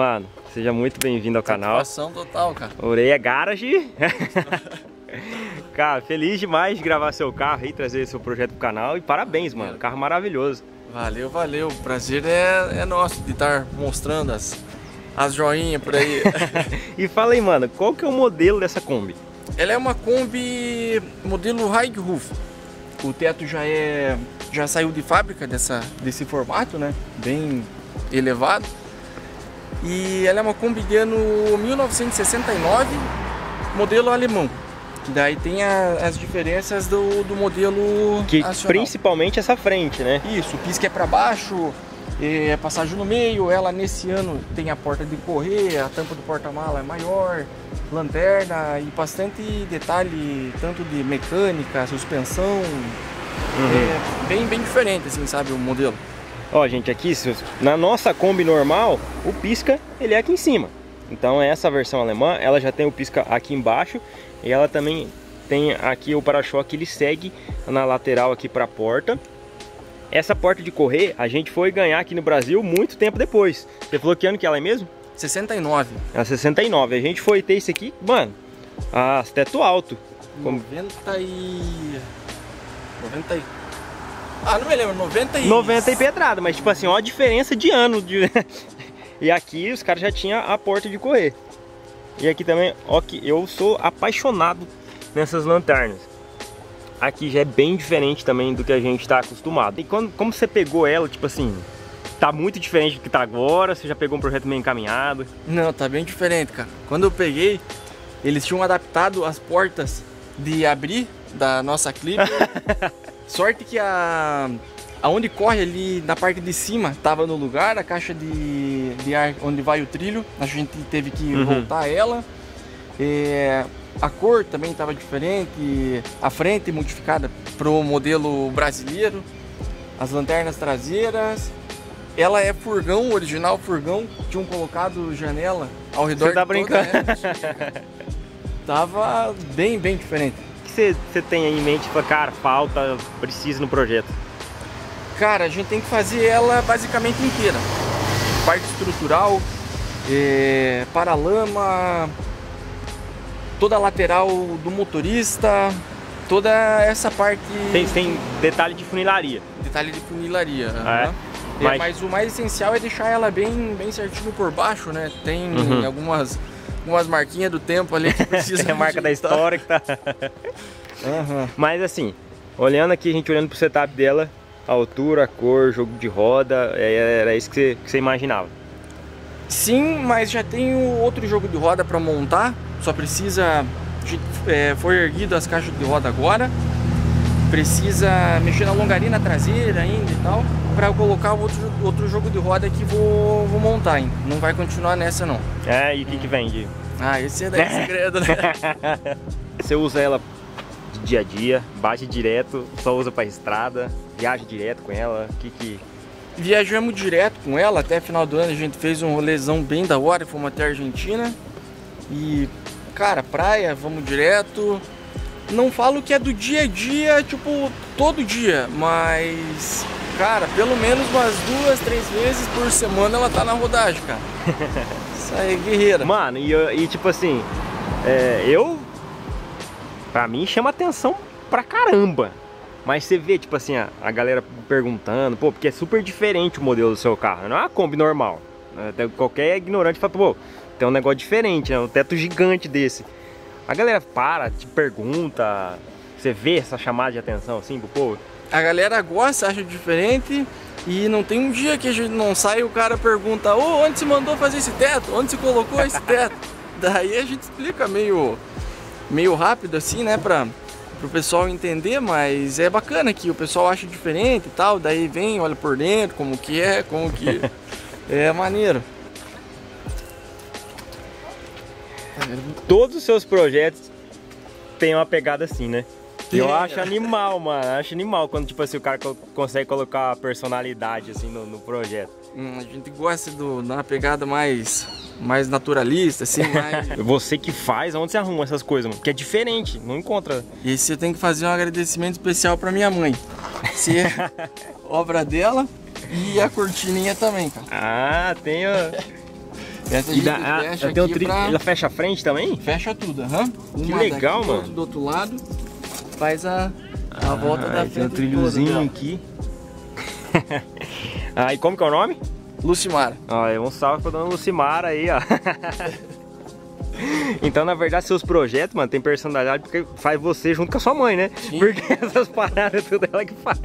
Mano, seja muito bem-vindo ao canal. Satisfação total, cara. Orelha Garage. cara, feliz demais de gravar seu carro e trazer seu projeto pro canal. E parabéns, mano. Carro maravilhoso. Valeu, valeu. O prazer é, é nosso de estar mostrando as, as joinhas por aí. e fala aí, mano, qual que é o modelo dessa Kombi? Ela é uma Kombi modelo High Roof. O teto já é já saiu de fábrica dessa, desse formato, né? Bem elevado. E ela é uma Kombi de ano 1969, modelo alemão. Daí tem a, as diferenças do, do modelo Que principalmente essa frente, né? Isso, o pisca é para baixo, é passagem no meio, ela nesse ano tem a porta de correr, a tampa do porta-mala é maior, lanterna e bastante detalhe, tanto de mecânica, suspensão, uhum. é bem, bem diferente assim, sabe, o modelo. Ó, gente, aqui na nossa Kombi normal, o pisca ele é aqui em cima. Então essa versão alemã, ela já tem o pisca aqui embaixo e ela também tem aqui o para-choque, ele segue na lateral aqui para a porta. Essa porta de correr, a gente foi ganhar aqui no Brasil muito tempo depois. Você falou que ano que ela é mesmo? 69. É 69. A gente foi ter isso aqui, mano, a teto alto. 90 e... 90 e... Ah, não me lembro, 90 e... 90 e pedrada, mas tipo assim, ó a diferença de ano. De... e aqui os caras já tinham a porta de correr. E aqui também, ó que eu sou apaixonado nessas lanternas. Aqui já é bem diferente também do que a gente está acostumado. E quando, como você pegou ela, tipo assim, tá muito diferente do que tá agora? Você já pegou um projeto meio encaminhado? Não, tá bem diferente, cara. Quando eu peguei, eles tinham adaptado as portas de abrir da nossa clipe Sorte que a aonde corre ali na parte de cima estava no lugar, a caixa de, de ar onde vai o trilho, a gente teve que uhum. voltar ela. É, a cor também estava diferente, a frente modificada para o modelo brasileiro, as lanternas traseiras. Ela é furgão, original furgão, tinham colocado janela ao redor Você tá brincando? Tava bem, bem diferente que você tem aí em mente para cara, falta, precisa no projeto? Cara, a gente tem que fazer ela basicamente inteira. Parte estrutural, é, paralama, toda a lateral do motorista, toda essa parte... Tem, tem detalhe de funilaria. Detalhe de funilaria, é? Mas... É, mas... o mais essencial é deixar ela bem, bem certinho por baixo, né? Tem uhum. algumas umas marquinhas do tempo ali que precisa. é a marca da história que tá. uhum. Mas assim, olhando aqui, a gente olhando pro setup dela, a altura, a cor, jogo de roda, é, era isso que você, que você imaginava. Sim, mas já tenho outro jogo de roda para montar, só precisa. É, foi erguido as caixas de roda agora, precisa mexer na longarina traseira ainda e tal, para colocar outro, outro jogo de roda que vou, vou montar, hein? não vai continuar nessa não. É, e o que que vende? Ah, esse é daí segredo, né? Você usa ela de dia a dia, bate direto, só usa para estrada, viaja direto com ela, o que que... Viajamos direto com ela, até final do ano a gente fez um rolezão bem da hora, fomos até a Argentina. E, cara, praia, vamos direto. Não falo que é do dia a dia, tipo, todo dia, mas cara, pelo menos umas duas, três vezes por semana ela tá na rodagem, cara. Isso aí, guerreira. Mano, e, e tipo assim, é, eu. Pra mim chama atenção pra caramba. Mas você vê, tipo assim, a, a, galera perguntando, pô, porque é super diferente o modelo do seu carro, não é uma Kombi normal. Até qualquer ignorante fala, pô, tem um negócio diferente, né? Um teto gigante desse. A galera para, te pergunta, você vê essa chamada de atenção assim pro povo? a galera gosta, acha diferente e não tem um dia que a gente não sai e o cara pergunta ô, oh, onde se mandou fazer esse teto? Onde se colocou esse teto? Daí a gente explica meio, meio rápido assim, né, pra, pro pessoal entender, mas é bacana que o pessoal acha diferente e tal, daí vem, olha por dentro, como que é, como que... é maneiro. Todos os seus projetos têm uma pegada assim, né? Eu acho animal, mano. Acho animal quando, tipo assim, o cara consegue colocar personalidade, assim, no, no projeto. Hum, a gente gosta do, da pegada mais, mais naturalista, assim, mais... Você que faz, onde você arruma essas coisas, mano? Porque é diferente, não encontra. E esse eu tenho que fazer um agradecimento especial pra minha mãe. Se é obra dela e a cortininha também, cara. Ah, tem... Essa E dá, ah, fecha tem um tri... pra- Ela fecha a frente também? Fecha tudo, aham. Que Uma legal, daqui, mano. do outro lado. Faz a, a volta da Ah, tem um frente trilhozinho toda, né? aqui. ah, e como que é o nome? Lucimara. Ó, é um salve pra dona Lucimara aí, ó. Então, na verdade, seus projetos, mano, tem personalidade porque faz você junto com a sua mãe, né? Sim. Porque essas paradas tudo ela que faz.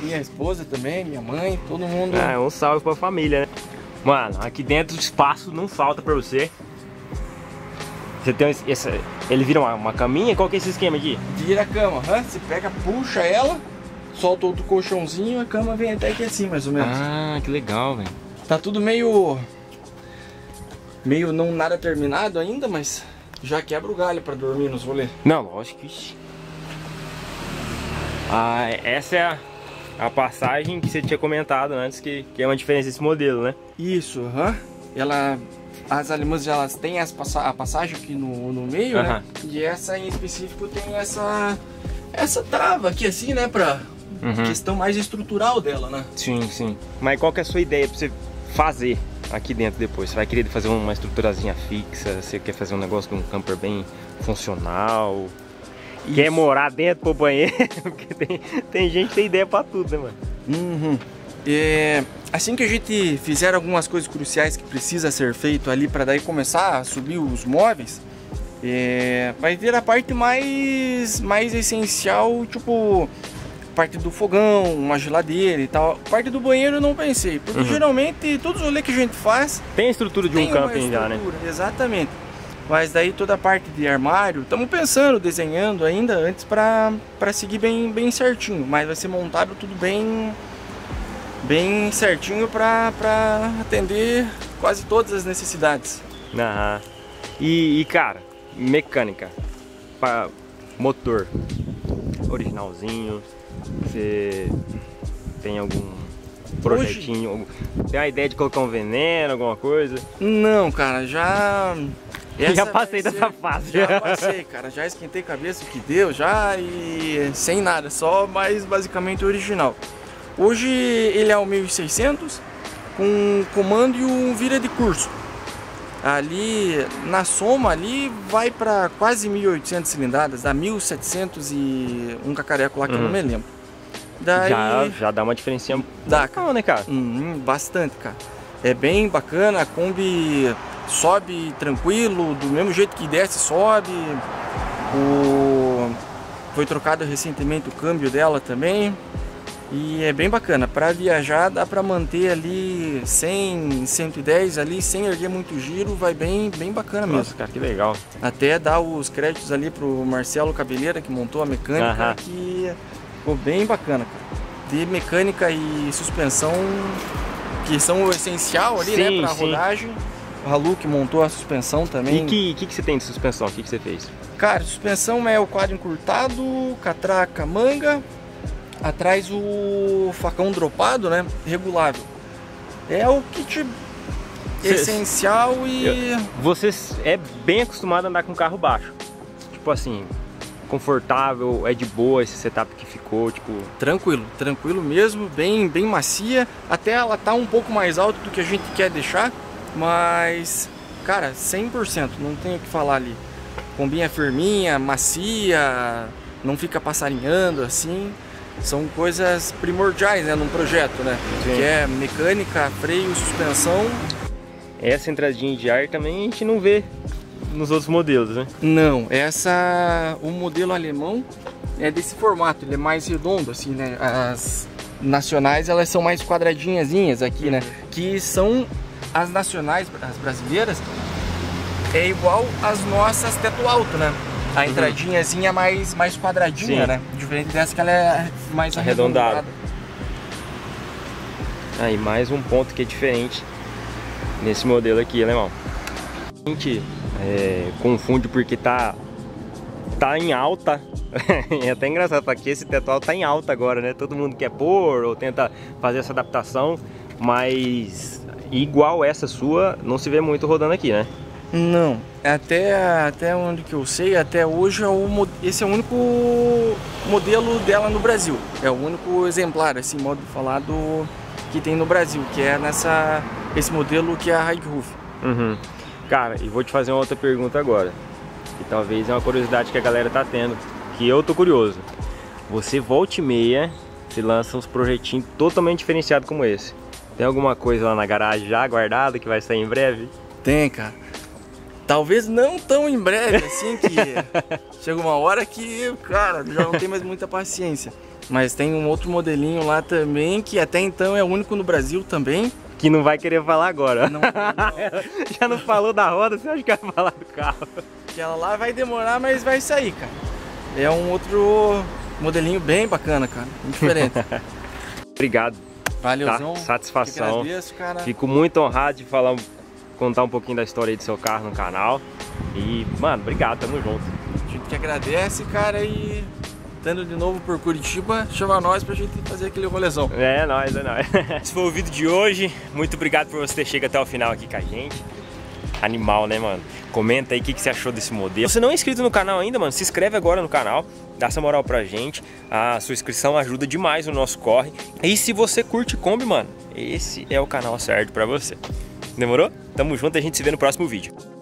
Minha esposa também, minha mãe, todo mundo. Ah, um salve pra família, né? Mano, aqui dentro o espaço não falta pra você. Você tem essa- ele vira uma, uma caminha? Qual que é esse esquema aqui? Vira a cama, aham. Você pega, puxa ela, solta outro colchãozinho, a cama vem até aqui assim, mais ou menos. Ah, que legal, velho. Tá tudo meio. meio não nada terminado ainda, mas já quebra o galho pra dormir nos rolês. Não, lógico. Ah, essa é a, a passagem que você tinha comentado antes, que, que é uma diferença desse modelo, né? Isso, aham. Ela. As alemãs elas têm as passa- a passagem aqui no, no meio, né? E essa em específico tem essa. essa trava aqui assim, né? Pra Uhum. questão mais estrutural dela, né? Sim, sim. Mas qual que é a sua ideia pra você fazer aqui dentro depois? Você vai querer fazer uma estruturazinha fixa? Você quer fazer um negócio de um camper bem funcional? Quer morar dentro pro banheiro? Porque tem, tem gente que tem ideia pra tudo, né, mano? Uhum. É, assim que a gente fizer algumas coisas cruciais que precisa ser feito ali para daí começar a subir os móveis, é, vai ter a parte mais mais essencial, tipo parte do fogão, uma geladeira e tal. Parte do banheiro eu não pensei, porque Uhum. geralmente todos os rolês que a gente faz Tem a estrutura de um camping já, né? Exatamente. Mas daí toda a parte de armário, estamos pensando, desenhando ainda antes para seguir bem, bem certinho. Mas vai ser montado tudo bem bem certinho para atender quase todas as necessidades. Aham. E, e, cara, mecânica. Pra motor. Originalzinho. Você tem algum projetinho? algum- Tem a ideia de colocar um veneno, alguma coisa? Não, cara, já. Já vai passei ser- dessa fase. Já passei, cara. Já esquentei cabeça o que deu já e sem nada, só mais basicamente original. Hoje ele é o 1600 com comando e um vira de curso. Ali na soma ali vai para quase 1800 cilindradas, dá 1700 e um cacareco lá que eu não Uhum. me lembro. Daí Já, já dá uma diferença dá. Não, né, cara? Hum, bastante, cara. É bem bacana, a Kombi sobe tranquilo, do mesmo jeito que desce, sobe. O... Foi trocado recentemente o câmbio dela também. E é bem bacana. Para viajar dá para manter ali 100, 110 ali, sem erguer muito giro, vai bem, bem bacana mesmo. Nossa, cara, que legal. Até dar os créditos ali pro Marcelo Cabeleira, que montou a mecânica, Aham. que ficou bem bacana, cara. De mecânica e suspensão, que são o essencial ali, Sim, né, pra sim. rodagem. O Halu que montou a suspensão também. E que, que, que você tem de suspensão? O que, que você fez? Cara, suspensão é o quadro encurtado, catraca, manga. Atrás o facão dropado, né? Regulável. É o kit essencial e. Você é bem acostumado a andar com carro baixo. Tipo assim, confortável, é de boa esse setup que ficou, tipo... Tranquilo, tranquilo mesmo, bem, bem macia. Até ela tá um pouco mais alta do que a gente quer deixar, mas, cara, 100%, não tenho o que falar ali. Combinha firminha, macia, não fica passarinhando assim. São coisas primordiais, né, num projeto, né? Sim. Que é mecânica, freio, suspensão. Essa entradinha de ar também a gente não vê nos outros modelos, né? Não, essa o modelo alemão é desse formato, ele é mais redondo assim, né? As nacionais elas são mais quadradinhazinhas aqui, né? Que são as nacionais, as brasileiras, é igual às nossas teto alto, né? A entradinhazinha mais mais quadradinha, Sim. né? Diferente dessa que ela é mais Arredondada. arredondada. Aí mais um ponto que é diferente nesse modelo aqui, alemão. A gente é, confunde porque tá tá em alta. é até engraçado falar que esse teto alto tá em alta agora, né? Todo mundo quer pôr ou tenta fazer essa adaptação, mas igual essa sua não se vê muito rodando aqui, né? Não, até, até onde que eu sei, até hoje é o, esse é o único modelo dela no Brasil. É o único exemplar, assim, modo de falar, do, que tem no Brasil, que é nessa esse modelo que é a High Roof. Uhum. Cara, e vou te fazer uma outra pergunta agora. Que talvez é uma curiosidade que a galera tá tendo. Que eu tô curioso. Você volta e meia, se lança uns projetinhos totalmente diferenciados como esse. Tem alguma coisa lá na garagem já guardada que vai sair em breve? Tem, cara. Talvez não tão em breve, assim, que chega uma hora que, cara, já não tem mais muita paciência. Mas tem um outro modelinho lá também, que até então é o único no Brasil também. Que não vai querer falar agora. Não, não. já não falou da roda, você acha que vai falar do carro? Que ela lá vai demorar, mas vai sair, cara. É um outro modelinho bem bacana, cara. Diferente. Obrigado. Valeuzão. Tá? Satisfação. Agradeço, cara. Fico muito honrado de falar, contar um pouquinho da história aí do seu carro no canal. E, mano, obrigado, tamo junto. A gente que agradece, cara, e estando de novo por Curitiba, chama nós pra gente fazer aquele rolezão. É nóis, é nóis. Esse foi o vídeo de hoje. Muito obrigado por você ter chegado até o final aqui com a gente. Animal, né, mano? Comenta aí o que, que você achou desse modelo. Se você não é inscrito no canal ainda, mano, se inscreve agora no canal. Dá essa moral pra gente. A sua inscrição ajuda demais no nosso corre. E se você curte Kombi, mano, esse é o canal certo pra você. Demorou? Tamo junto a gente se vê no próximo vídeo.